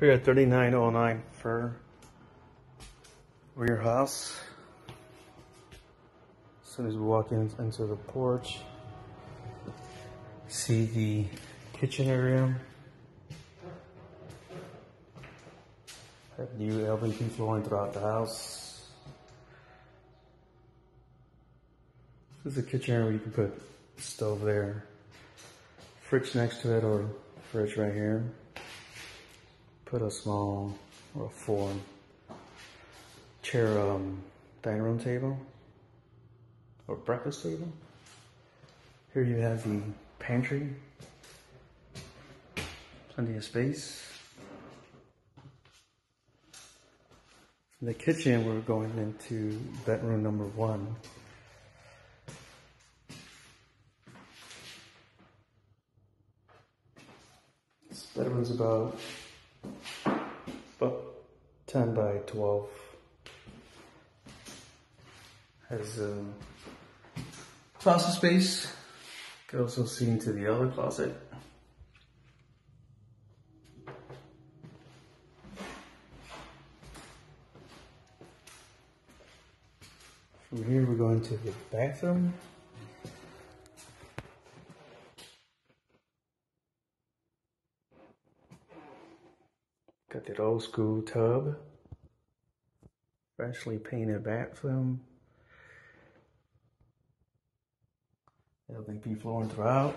We're at 3909 Fir rear house. As soon as we walk in, into the porch, see the kitchen area. Have new LVP flooring throughout the house. This is a kitchen area where you can put stove there, fridge next to it, or fridge right here. Put a small or a four chair um, dining room table or breakfast table. Here you have the pantry, plenty of space. In the kitchen, we're going into bedroom number one. This bedroom's about, about 10 by 12. Has a closet space. Can also see into the other closet. From here, we're going to the bathroom. Got that old school tub. Freshly painted bathroom. LVP flooring throughout.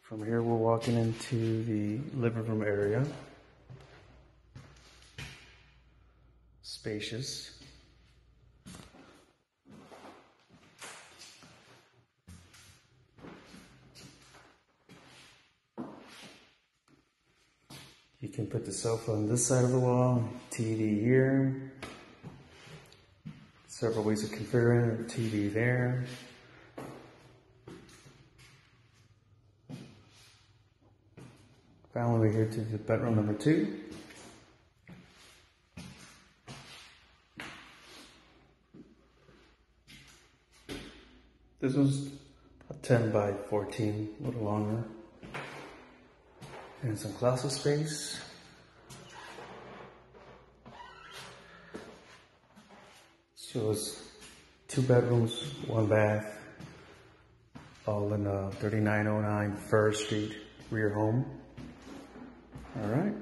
From here, we're walking into the living room area. Spacious. You can put the sofa on this side of the wall, TV here. Several ways of configuring it, TV there. Finally, we're here to the bedroom number two. This was a 10 by 14, a little longer. And some closet space. Shows two bedrooms, one bath, all in uh, 3909 Fir Street rear home. All right.